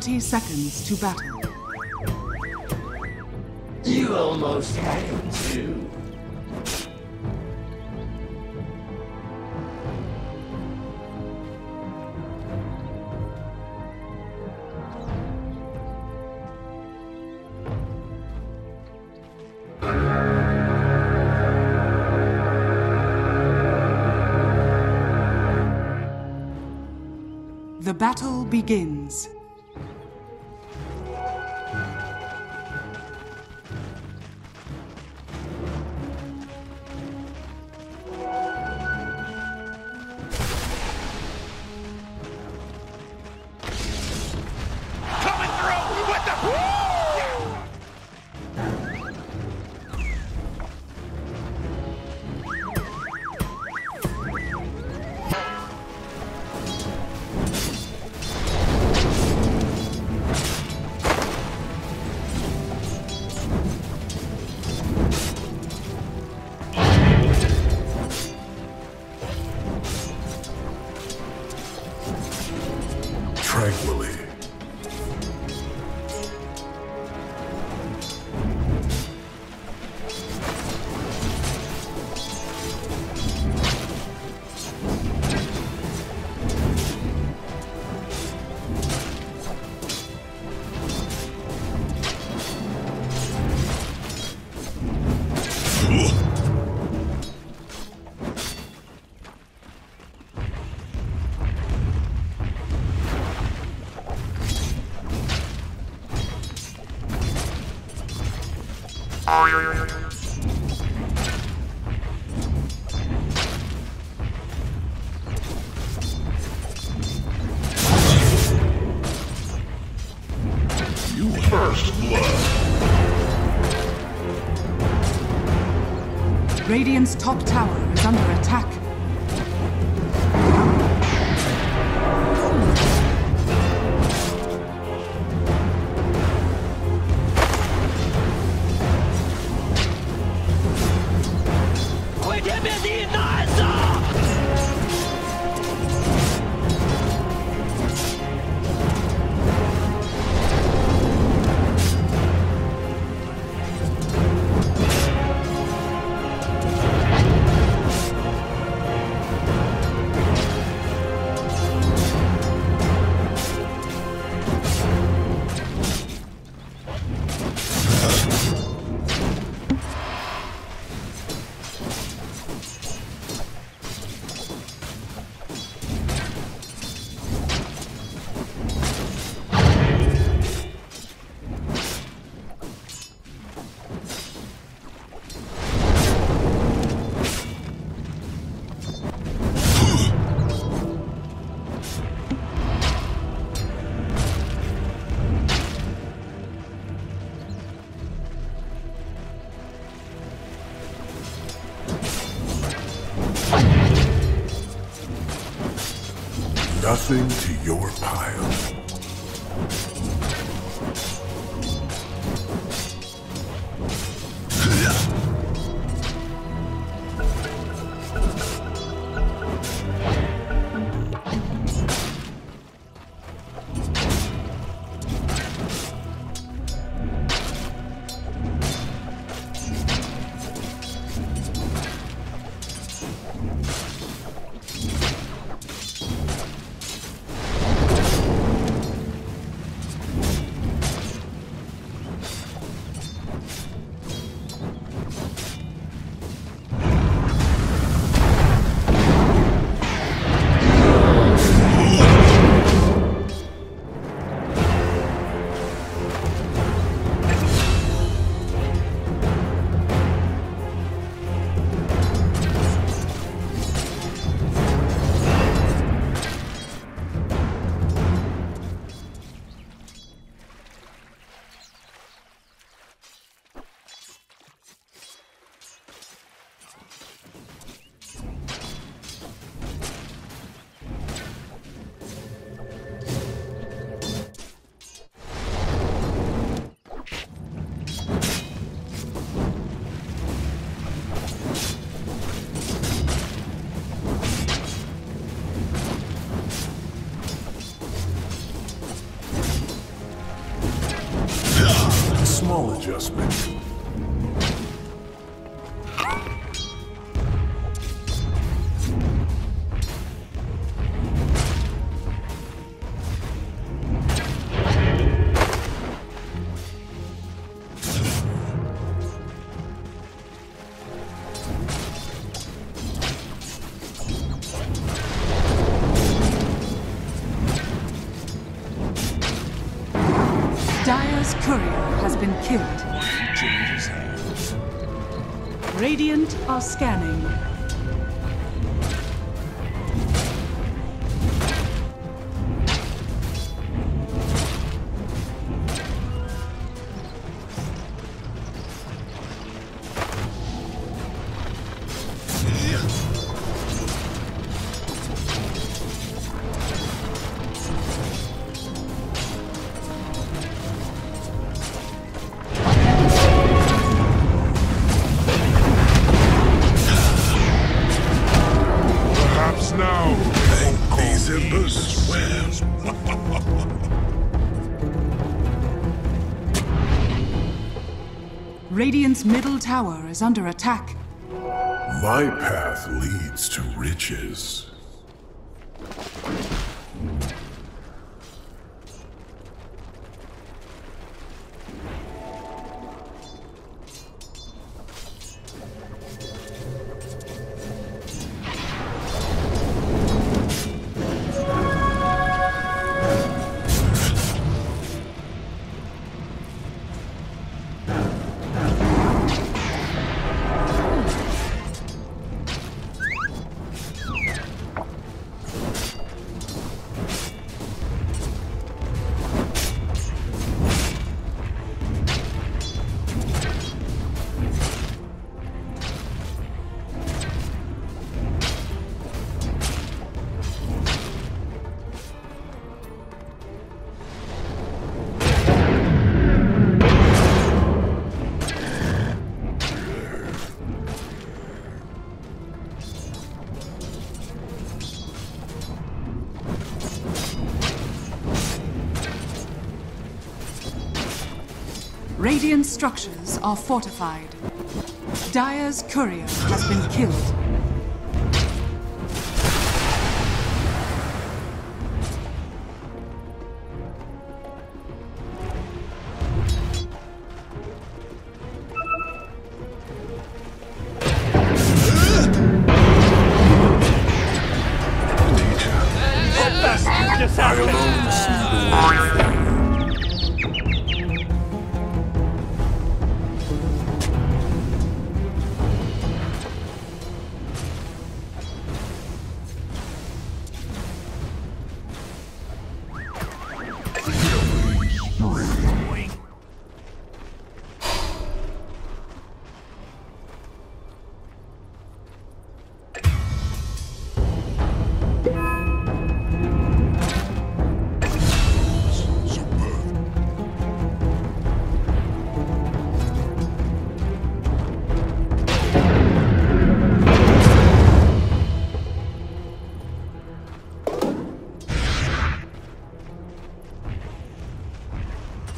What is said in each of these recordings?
30 seconds to battle. You almost had him too. The battle begins. Radiant's top tower is under attack. Nothing small adjustment. Middle tower is under attack. My path leads to riches. Radiant structures are fortified. Dire's courier has been killed.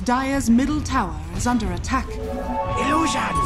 Dire's middle tower is under attack. Illusion!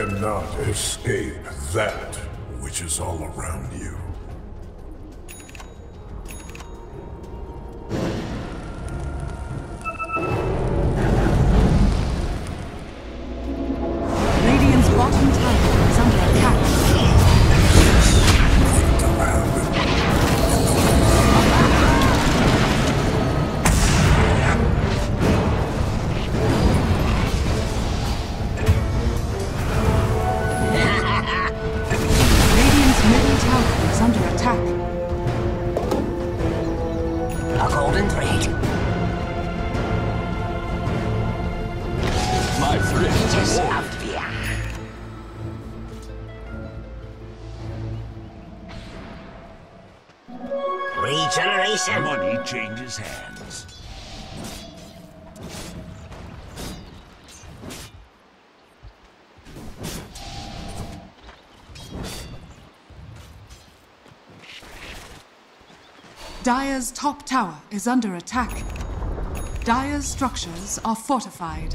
Cannot escape that which is all around you. Regeneration. Money changes hands. Dire's top tower is under attack. Dire's structures are fortified.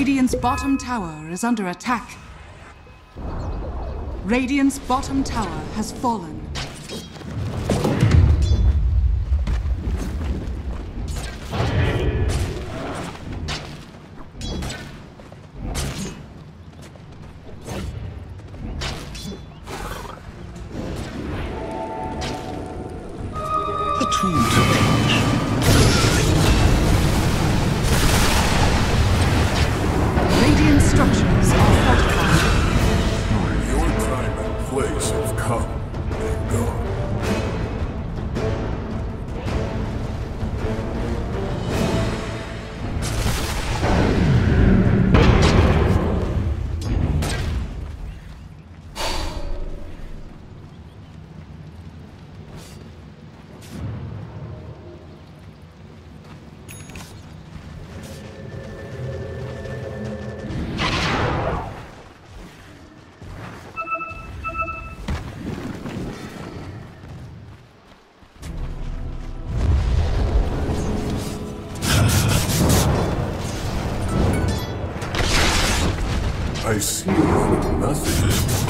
Radiant's bottom tower is under attack. Radiant's bottom tower has fallen. I see nothing.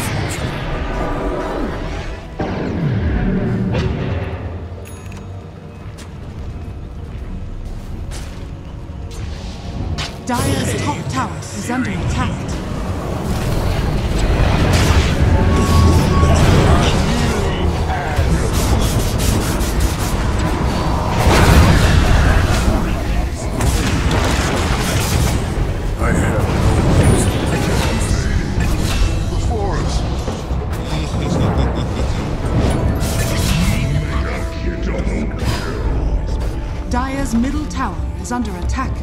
Is under attack.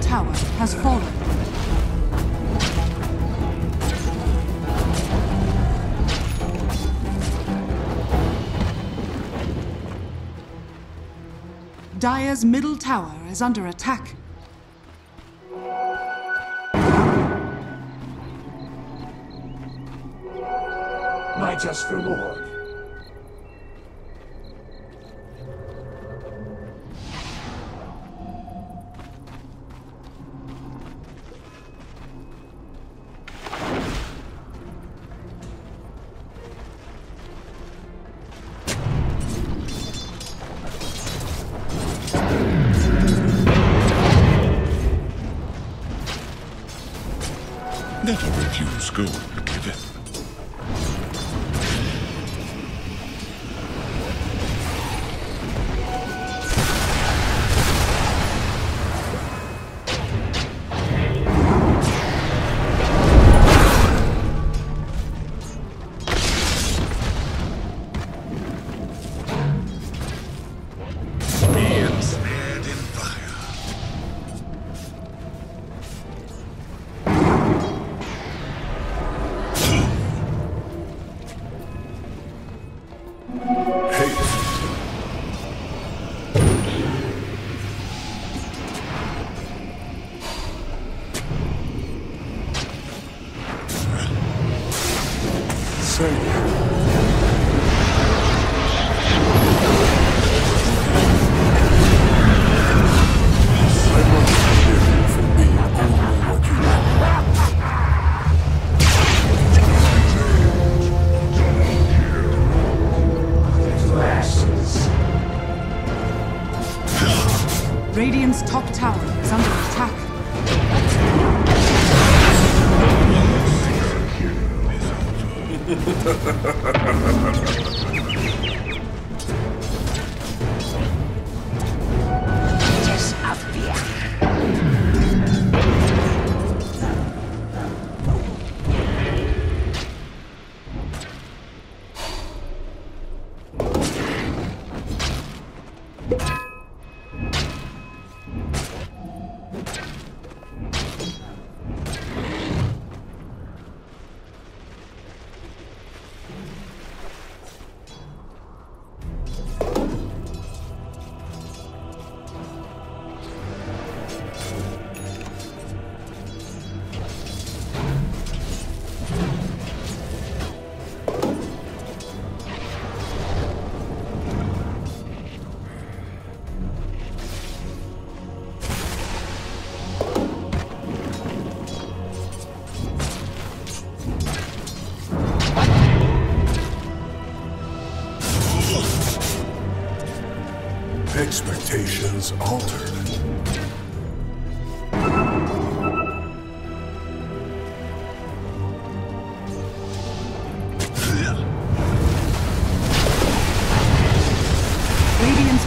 tower has fallen. Dire's middle tower is under attack. My just reward. Radiant's top tower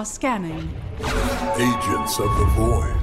Are scanning. Agents of the Void.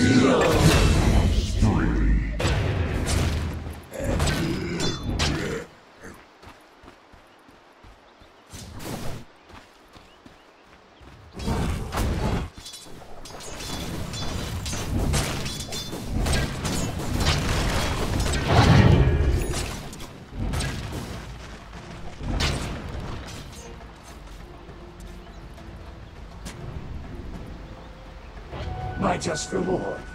Zero. Just reward.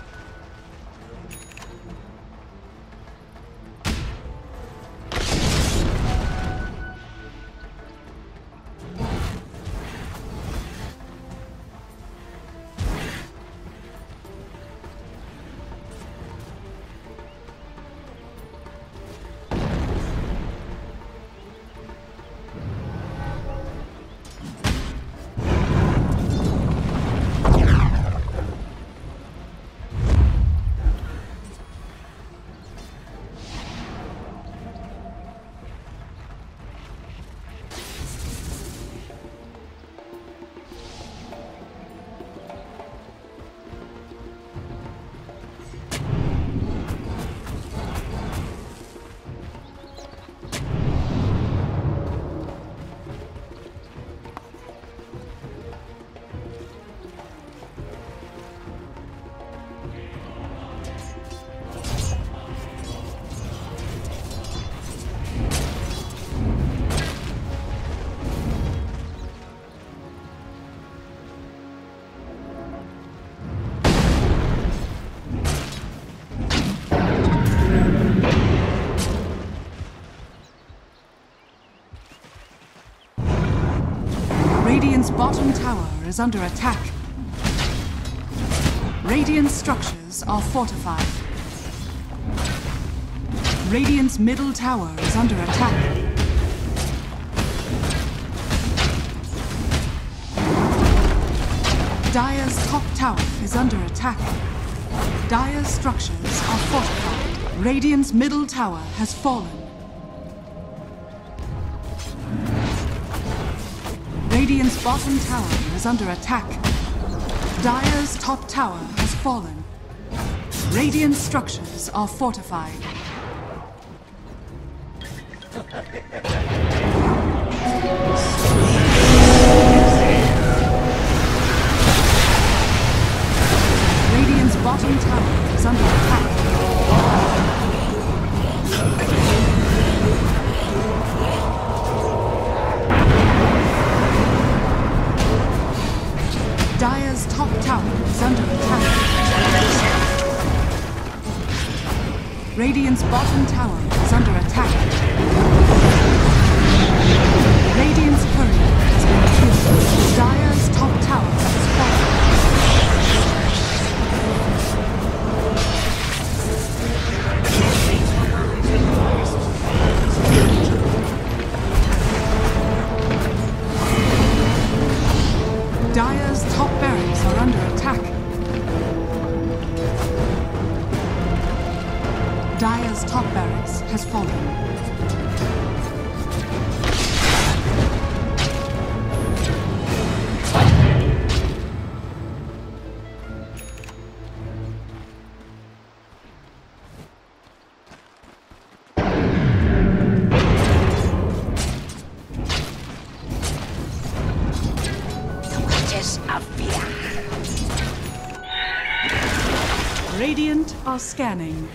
Bottom tower is under attack. Radiant structures are fortified. Radiant's middle tower is under attack. Dire's top tower is under attack. Dire's structures are fortified. Radiant's middle tower has fallen. Bottom tower is under attack. Dire's top tower has fallen. Radiant structures are fortified. Dire's top tower is under attack. Radiant's bottom tower is under attack. Radiant's courier has been killed. Dire's Dire's top barracks has fallen. Radiant are scanning.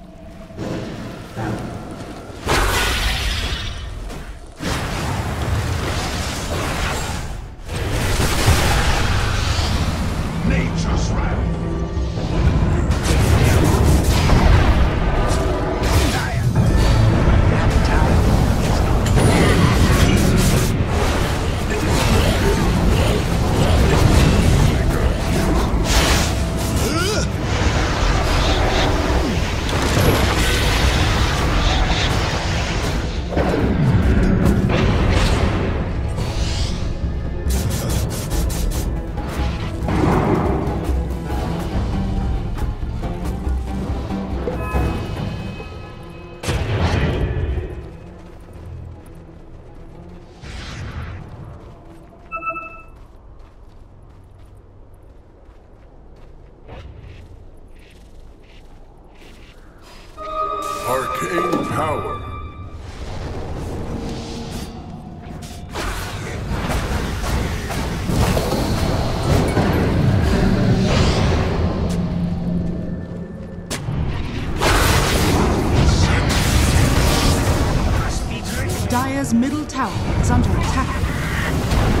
Power. Dire's middle tower is under attack.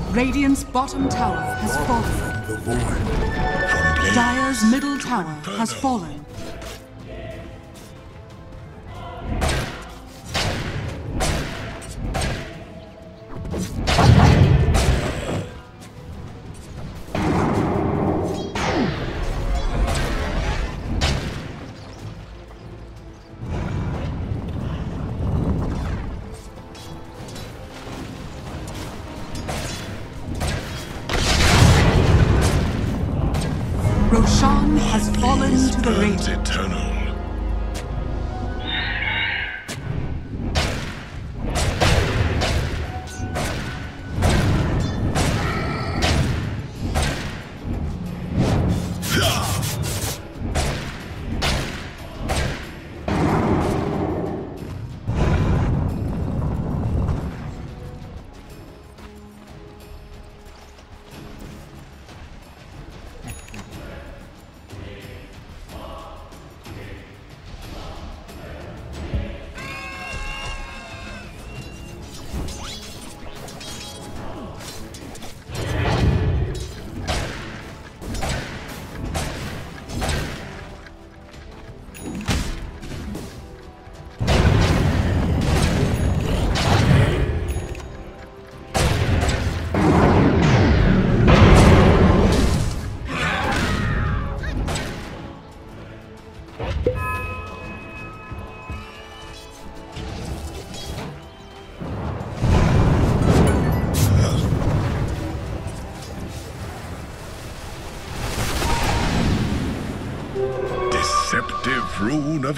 Radiant's bottom tower has fallen. Dire's middle tower has fallen.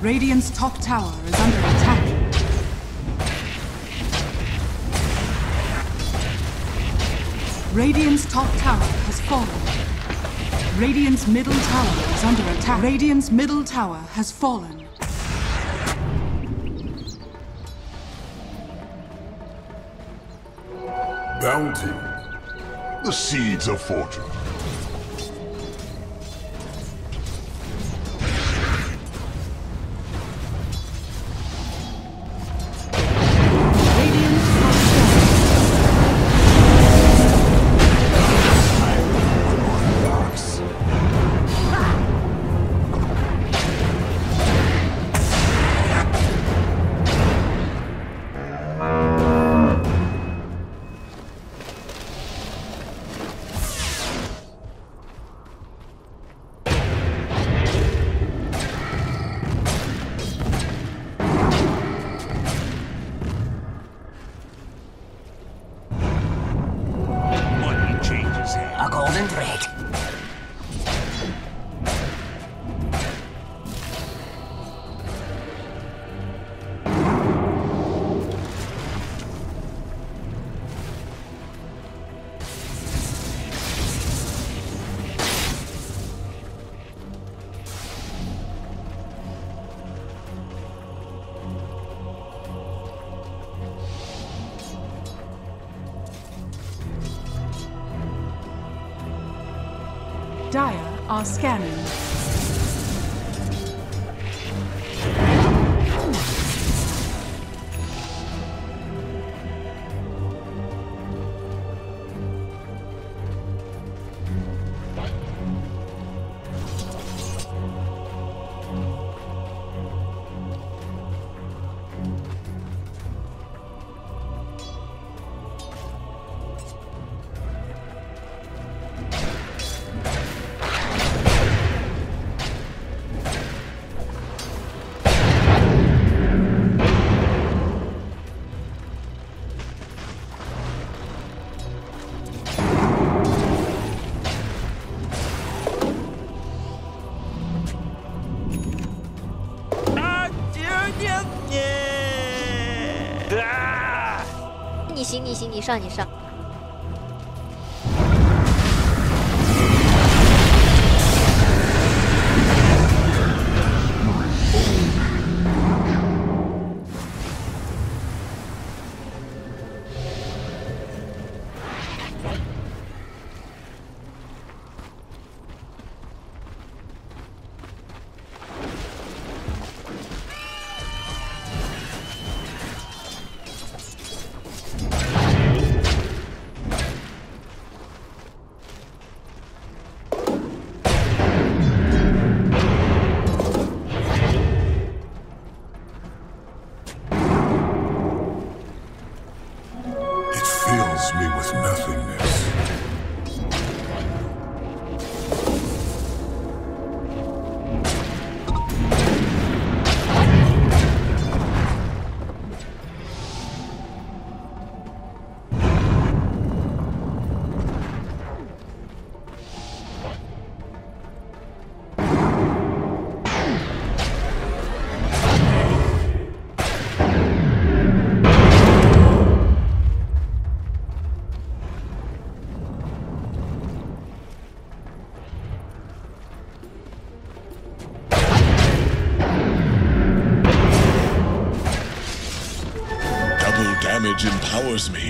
Radiant's top tower is under attack. Radiant's top tower has fallen. Radiant's middle tower is under attack. Radiant's middle tower has fallen. Bounty. The seeds of fortune. Are scanning. 让你上。Empowers me.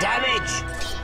damage!